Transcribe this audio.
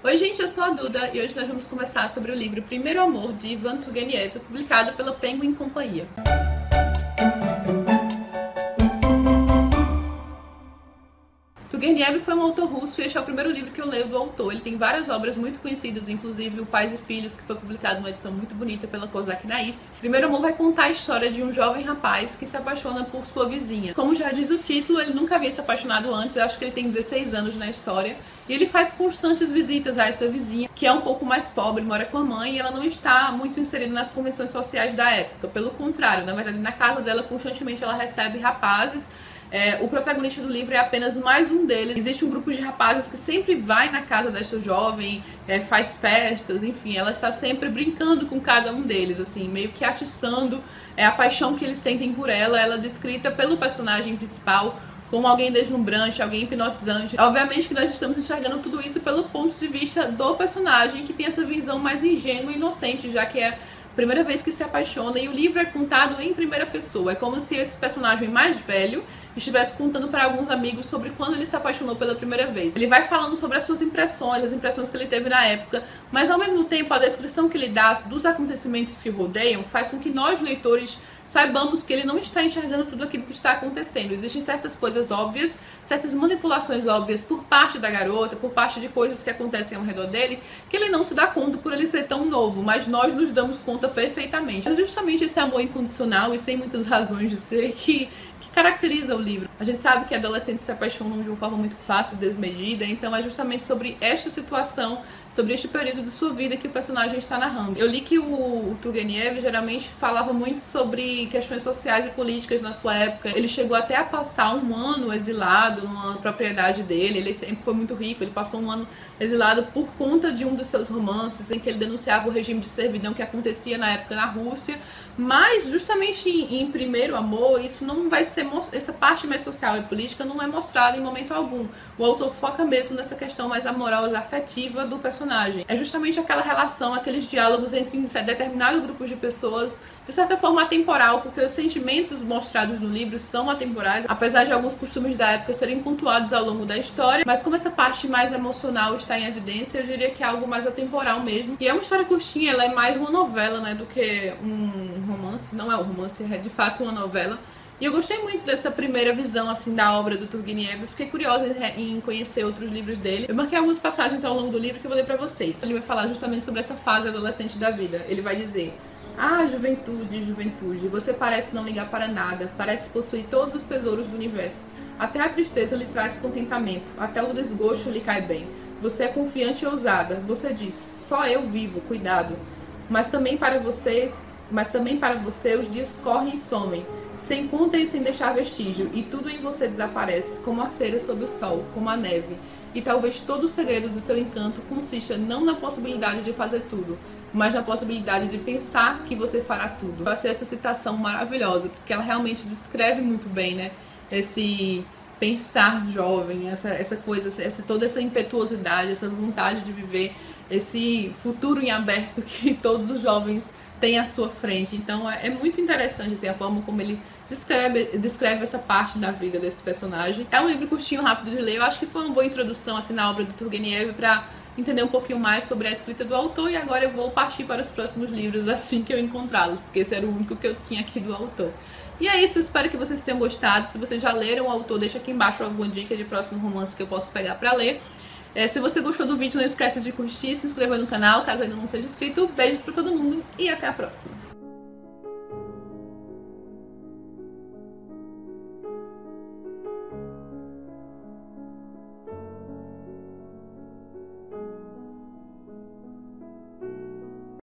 Oi gente, eu sou a Duda e hoje nós vamos conversar sobre o livro Primeiro Amor de Ivan Turgenev, publicado pela Penguin Companhia. Turgenev foi um autor russo e este é o primeiro livro que eu leio do autor. Ele tem várias obras muito conhecidas, inclusive O Pais e Filhos, que foi publicado numa edição muito bonita pela Kozak Naif. Primeiro Amor vai contar a história de um jovem rapaz que se apaixona por sua vizinha. Como já diz o título, ele nunca havia se apaixonado antes, eu acho que ele tem 16 anos na história. E ele faz constantes visitas a essa vizinha, que é um pouco mais pobre, mora com a mãe, e ela não está muito inserida nas convenções sociais da época. Pelo contrário, na verdade, na casa dela, constantemente ela recebe rapazes é, o protagonista do livro é apenas mais um deles. Existe um grupo de rapazes que sempre vai na casa desta jovem, é, faz festas, enfim, ela está sempre brincando com cada um deles, assim, meio que atiçando é, a paixão que eles sentem por ela. Ela é descrita pelo personagem principal como alguém deslumbrante, alguém hipnotizante. Obviamente que nós estamos enxergando tudo isso pelo ponto de vista do personagem, que tem essa visão mais ingênua e inocente, já que é primeira vez que se apaixona e o livro é contado em primeira pessoa. É como se esse personagem mais velho estivesse contando para alguns amigos sobre quando ele se apaixonou pela primeira vez. Ele vai falando sobre as suas impressões, as impressões que ele teve na época, mas ao mesmo tempo a descrição que ele dá dos acontecimentos que rodeiam faz com que nós, leitores, saibamos que ele não está enxergando tudo aquilo que está acontecendo. Existem certas coisas óbvias, certas manipulações óbvias por parte da garota, por parte de coisas que acontecem ao redor dele, que ele não se dá conta por ele ser tão novo, mas nós nos damos conta perfeitamente. É justamente esse amor incondicional e sem muitas razões de ser que caracteriza o livro. A gente sabe que adolescentes se apaixonam de uma forma muito fácil, desmedida, então é justamente sobre esta situação, sobre este período de sua vida que o personagem está narrando. Eu li que o Turgenev geralmente falava muito sobre questões sociais e políticas na sua época. Ele chegou até a passar um ano exilado numa propriedade dele, ele sempre foi muito rico, ele passou um ano exilado por conta de um dos seus romances em que ele denunciava o regime de servidão que acontecia na época na Rússia, mas justamente em, em Primeiro Amor, isso não vai ser essa parte mais social e política não é mostrada em momento algum. O autor foca mesmo nessa questão mais amorosa, afetiva do personagem. É justamente aquela relação, aqueles diálogos entre determinado grupo de pessoas, de certa forma atemporal, porque os sentimentos mostrados no livro são atemporais, apesar de alguns costumes da época serem pontuados ao longo da história, mas como essa parte mais emocional está em evidência, eu diria que é algo mais atemporal mesmo. E é uma história curtinha, ela é mais uma novela, né, do que um romance. Não é um romance, é de fato uma novela. E eu gostei muito dessa primeira visão assim da obra do Turgenev. Eu fiquei curiosa em conhecer outros livros dele. Eu marquei algumas passagens ao longo do livro que eu vou ler para vocês. Ele vai falar justamente sobre essa fase adolescente da vida. Ele vai dizer: "Ah, juventude, juventude, você parece não ligar para nada, parece possuir todos os tesouros do universo. Até a tristeza lhe traz contentamento, até o desgosto lhe cai bem. Você é confiante e ousada. Você diz: "Só eu vivo, cuidado". Mas também para vocês, mas também para você os dias correm e somem sem conta e sem deixar vestígio, e tudo em você desaparece, como a cera sob o sol, como a neve. E talvez todo o segredo do seu encanto consista não na possibilidade de fazer tudo, mas na possibilidade de pensar que você fará tudo. Eu achei essa citação maravilhosa, porque ela realmente descreve muito bem, né? Esse pensar jovem, essa, essa coisa, essa, toda essa impetuosidade, essa vontade de viver esse futuro em aberto que todos os jovens têm à sua frente. Então é, é muito interessante assim, a forma como ele descreve, descreve essa parte da vida desse personagem. É um livro curtinho, rápido de ler. Eu acho que foi uma boa introdução assim, na obra do Turgenev para entender um pouquinho mais sobre a escrita do autor e agora eu vou partir para os próximos livros assim que eu encontrá-los, porque esse era o único que eu tinha aqui do autor. E é isso, espero que vocês tenham gostado. Se vocês já leram o autor, deixa aqui embaixo alguma dica de próximo romance que eu posso pegar para ler. É, se você gostou do vídeo, não esqueça de curtir, se inscrever no canal, caso ainda não seja inscrito. Beijos para todo mundo e até a próxima.